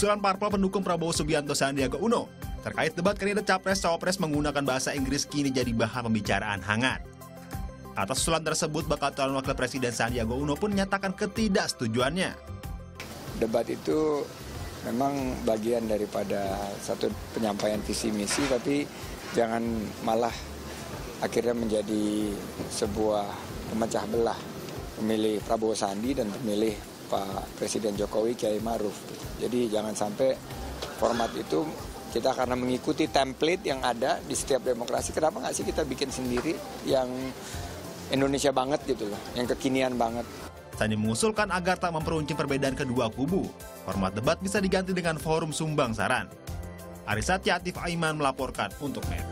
usulan parpol pendukung Prabowo Subianto Sandiaga Uno terkait debat kandidat capres-cawapres menggunakan bahasa Inggris kini jadi bahan pembicaraan hangat. Atas usulan tersebut, bakal calon wakil presiden Sandiaga Uno pun menyatakan ketidaksetujuannya. Debat itu memang bagian daripada satu penyampaian visi misi, tapi jangan malah akhirnya menjadi sebuah pemecah belah pemilih Prabowo Sandi dan pemilih Pak Presiden Jokowi Kiai Maruf. Jadi jangan sampai format itu kita karena mengikuti template yang ada di setiap demokrasi, kenapa nggak sih kita bikin sendiri yang Indonesia banget gitu loh, yang kekinian banget. Sandi mengusulkan agar tak memperuncing perbedaan kedua kubu. Format debat bisa diganti dengan forum sumbang saran. Arisat Yatif Aiman melaporkan untuk Net.